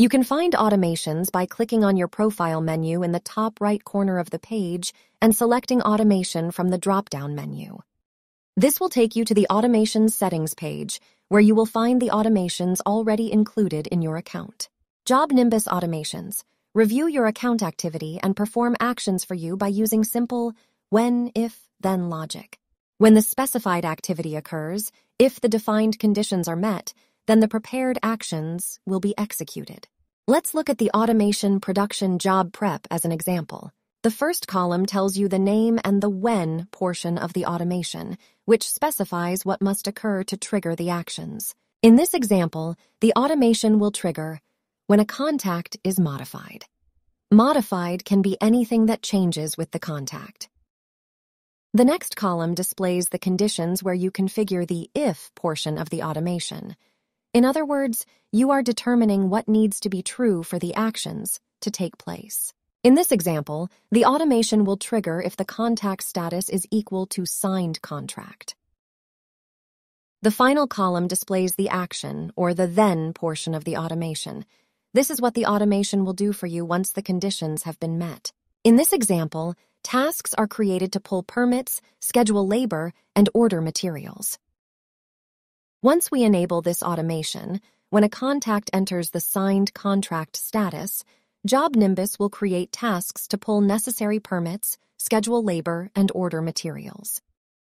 You can find automations by clicking on your profile menu in the top right corner of the page and selecting automation from the drop-down menu. This will take you to the automation settings page, where you will find the automations already included in your account. JobNimbus Automations review your account activity and perform actions for you by using simple when, if, then logic. When the specified activity occurs, if the defined conditions are met, then the prepared actions will be executed. Let's look at the automation production job prep as an example. The first column tells you the name and the when portion of the automation, which specifies what must occur to trigger the actions. In this example, the automation will trigger when a contact is modified. Modified can be anything that changes with the contact. The next column displays the conditions where you configure the if portion of the automation. In other words, you are determining what needs to be true for the actions to take place. In this example, the automation will trigger if the contact status is equal to signed contract. The final column displays the action, or the then portion of the automation. This is what the automation will do for you once the conditions have been met. In this example, tasks are created to pull permits, schedule labor, and order materials. Once we enable this automation, when a contact enters the signed contract status, JobNimbus will create tasks to pull necessary permits, schedule labor, and order materials.